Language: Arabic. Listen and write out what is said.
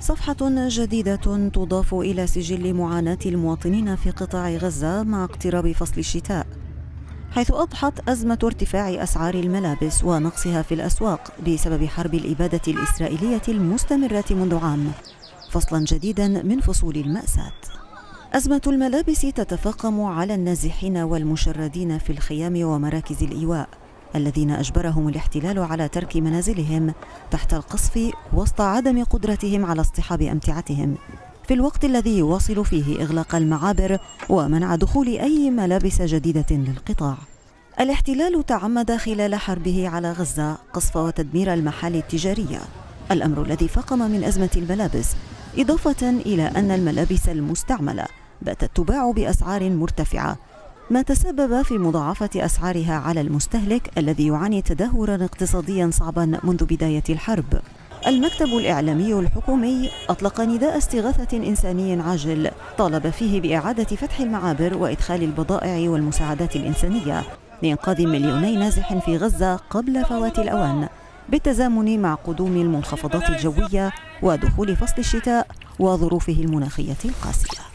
صفحة جديدة تضاف إلى سجل معاناة المواطنين في قطاع غزة مع اقتراب فصل الشتاء حيث أضحت أزمة ارتفاع أسعار الملابس ونقصها في الأسواق بسبب حرب الإبادة الإسرائيلية المستمرة منذ عام فصلا جديدا من فصول المأساة. أزمة الملابس تتفاقم على النازحين والمشردين في الخيام ومراكز الإيواء الذين أجبرهم الاحتلال على ترك منازلهم تحت القصف وسط عدم قدرتهم على اصطحاب أمتعتهم. في الوقت الذي يواصل فيه إغلاق المعابر ومنع دخول أي ملابس جديدة للقطاع. الاحتلال تعمد خلال حربه على غزة قصف وتدمير المحال التجارية. الأمر الذي فقم من أزمة الملابس إضافة إلى أن الملابس المستعملة باتت تباع بأسعار مرتفعة ما تسبب في مضاعفة أسعارها على المستهلك الذي يعاني تدهورا اقتصاديا صعبا منذ بداية الحرب. المكتب الإعلامي الحكومي أطلق نداء استغاثة إنساني عاجل طالب فيه بإعادة فتح المعابر وإدخال البضائع والمساعدات الإنسانية لإنقاذ مليوني نازح في غزة قبل فوات الأوان بالتزامن مع قدوم المنخفضات الجوية ودخول فصل الشتاء وظروفه المناخية القاسية.